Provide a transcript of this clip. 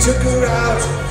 took her out.